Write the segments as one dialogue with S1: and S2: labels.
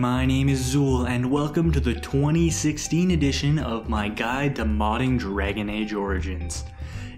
S1: my name is Xuul, and welcome to the 2016 edition of my guide to modding Dragon Age Origins.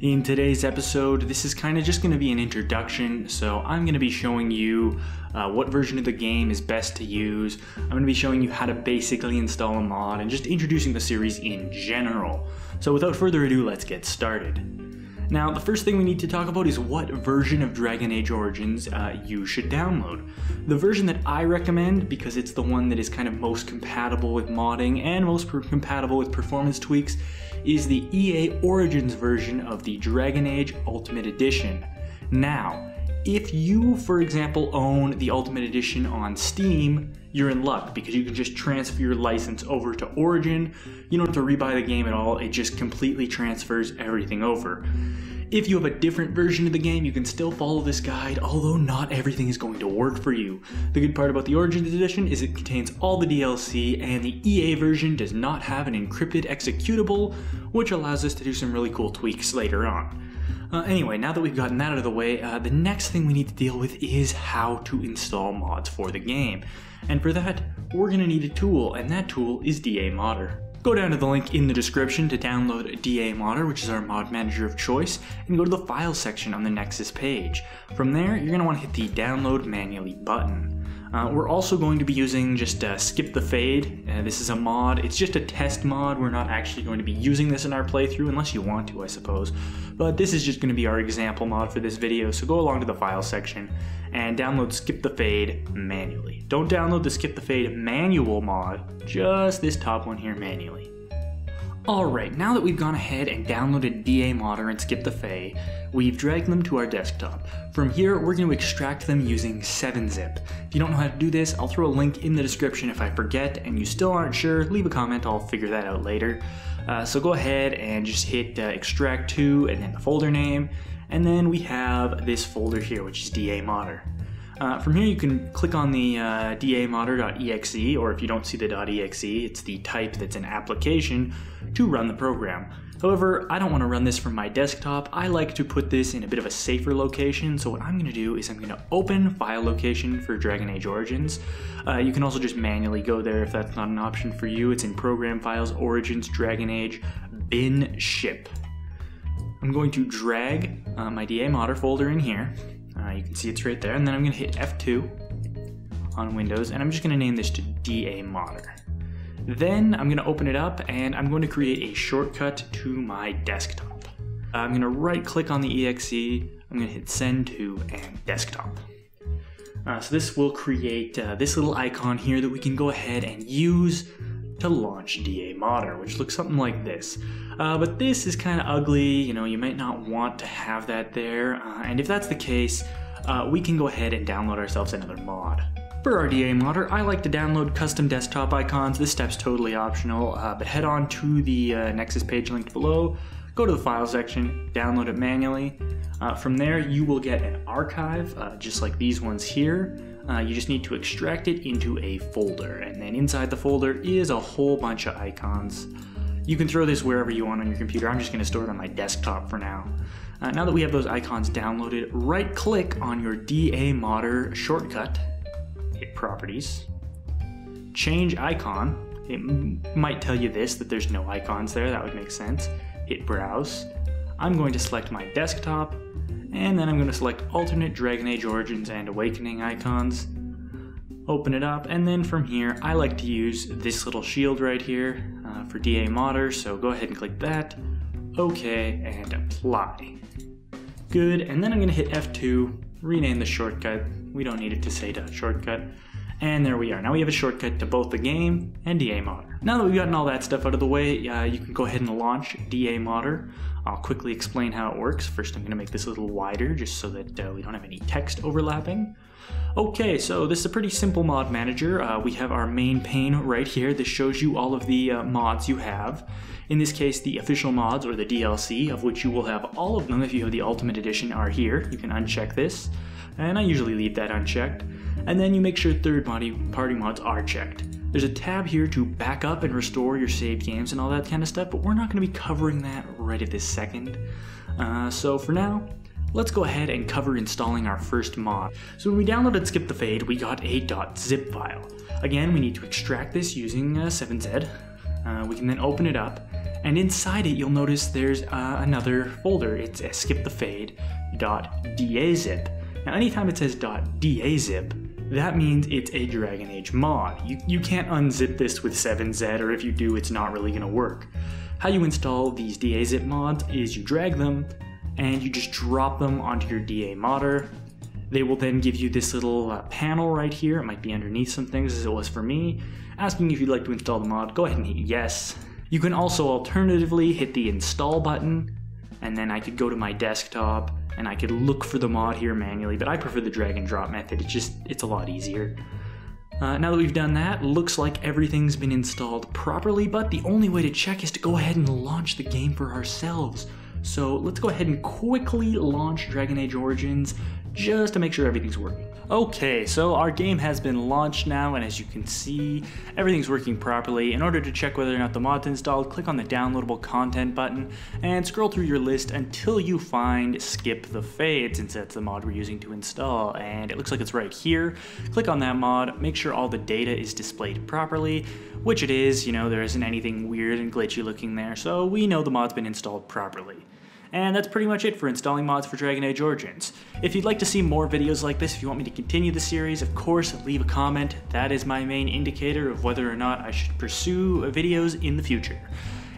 S1: In today's episode, this is kind of just going to be an introduction, so I'm going to be showing you uh, what version of the game is best to use. I'm going to be showing you how to basically install a mod and just introducing the series in general. So without further ado, let's get started. Now, the first thing we need to talk about is what version of Dragon Age Origins uh, you should download. The version that I recommend, because it's the one that is kind of most compatible with modding and most compatible with performance tweaks, is the EA Origins version of the Dragon Age Ultimate Edition. Now, if you, for example, own the Ultimate Edition on Steam, you're in luck because you can just transfer your license over to Origin. You don't have to rebuy the game at all, it just completely transfers everything over. If you have a different version of the game, you can still follow this guide, although not everything is going to work for you. The good part about the Origins Edition is it contains all the DLC, and the EA version does not have an encrypted executable, which allows us to do some really cool tweaks later on. Uh, anyway, now that we've gotten that out of the way, uh, the next thing we need to deal with is how to install mods for the game. And for that, we're going to need a tool, and that tool is DA Modder. Go down to the link in the description to download DA Modder, which is our mod manager of choice, and go to the Files section on the Nexus page. From there, you're going to want to hit the Download Manually button. Uh, we're also going to be using just uh, Skip the Fade. Uh, this is a mod. It's just a test mod. We're not actually going to be using this in our playthrough, unless you want to, I suppose. But this is just going to be our example mod for this video, so go along to the file section and download Skip the Fade manually. Don't download the Skip the Fade manual mod, just this top one here manually. Alright, now that we've gone ahead and downloaded DA Modder and Skip the Fade, we've dragged them to our desktop. From here, we're going to extract them using 7-zip. If you don't know how to do this, I'll throw a link in the description if I forget and you still aren't sure, leave a comment, I'll figure that out later. Uh, so go ahead and just hit uh, extract to and then the folder name, and then we have this folder here, which is DA Modder. Uh, from here you can click on the uh, damodder.exe, or if you don't see the .exe, it's the type that's an application to run the program. However, I don't want to run this from my desktop. I like to put this in a bit of a safer location. So what I'm going to do is I'm going to open file location for Dragon Age Origins. Uh, you can also just manually go there if that's not an option for you. It's in Program Files, Origins, Dragon Age, bin ship. I'm going to drag uh, my DA modder folder in here. Uh, you can see it's right there. And then I'm going to hit F2 on Windows. And I'm just going to name this to DA modder. Then I'm going to open it up and I'm going to create a shortcut to my desktop. I'm going to right click on the exe, I'm going to hit send to and desktop. Uh, so this will create uh, this little icon here that we can go ahead and use to launch DA Modder, which looks something like this. Uh, but this is kind of ugly, you know, you might not want to have that there. Uh, and if that's the case, uh, we can go ahead and download ourselves another mod. For our DA modder, I like to download custom desktop icons. This step's totally optional, uh, but head on to the uh, Nexus page linked below, go to the file section, download it manually. Uh, from there, you will get an archive, just like these ones here. Uh, you just need to extract it into a folder, and then inside the folder is a whole bunch of icons. You can throw this wherever you want on your computer. I'm just going to store it on my desktop for now. Uh, now that we have those icons downloaded, right click on your DA modder shortcut hit properties, change icon. It might tell you this, that there's no icons there, that would make sense. Hit browse. I'm going to select my desktop, and then I'm going to select alternate Dragon Age Origins and Awakening icons. Open it up, and then from here, I like to use this little shield right here uh, for DA Modder, so go ahead and click that. OK, and apply. Good, and then I'm going to hit F2, rename the shortcut we don't need it to say shortcut. And there we are. Now we have a shortcut to both the game and DA Modder. Now that we've gotten all that stuff out of the way, uh, you can go ahead and launch DA Modder. I'll quickly explain how it works. First, I'm going to make this a little wider just so that uh, we don't have any text overlapping. Okay, so this is a pretty simple mod manager. Uh, we have our main pane right here. This shows you all of the uh, mods you have. In this case, the official mods or the DLC, of which you will have all of them if you have the Ultimate Edition, are here. You can uncheck this and I usually leave that unchecked. And then you make sure third party, party mods are checked. There's a tab here to back up and restore your saved games and all that kind of stuff, but we're not going to be covering that right at this second. Uh, so for now, let's go ahead and cover installing our first mod. So when we downloaded Skip the Fade, we got a .zip file. Again, we need to extract this using uh, 7z. Uh, we can then open it up, and inside it you'll notice there's uh, another folder. It's a skip the fade .dazip. Now anytime it says .dazip, that means it's a Dragon Age mod. You, you can't unzip this with 7z, or if you do, it's not really gonna work. How you install these DAZip mods is you drag them, and you just drop them onto your DA modder. They will then give you this little uh, panel right here. It might be underneath some things as it was for me, asking if you'd like to install the mod. Go ahead and hit yes. You can also alternatively hit the install button, and then I could go to my desktop and I could look for the mod here manually, but I prefer the drag and drop method. It's just, it's a lot easier. Uh, now that we've done that, looks like everything's been installed properly, but the only way to check is to go ahead and launch the game for ourselves. So let's go ahead and quickly launch Dragon Age Origins just to make sure everything's working. Okay, so our game has been launched now, and as you can see, everything's working properly. In order to check whether or not the mod's installed, click on the downloadable content button and scroll through your list until you find Skip the Fade, since that's the mod we're using to install, and it looks like it's right here. Click on that mod, make sure all the data is displayed properly, which it is, you know, there isn't anything weird and glitchy looking there, so we know the mod's been installed properly. And that's pretty much it for installing mods for Dragon Age Origins. If you'd like to see more videos like this, if you want me to continue the series, of course, leave a comment. That is my main indicator of whether or not I should pursue videos in the future.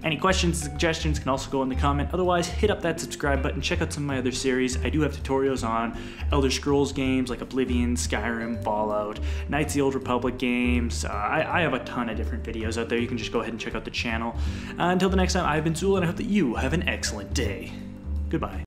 S1: Any questions, suggestions can also go in the comment. Otherwise, hit up that subscribe button, check out some of my other series. I do have tutorials on Elder Scrolls games like Oblivion, Skyrim, Fallout, Knights of the Old Republic games. Uh, I, I, have a ton of different videos out there. You can just go ahead and check out the channel. Uh, until the next time, I've been Xuul, and I hope that you have an excellent day. Goodbye.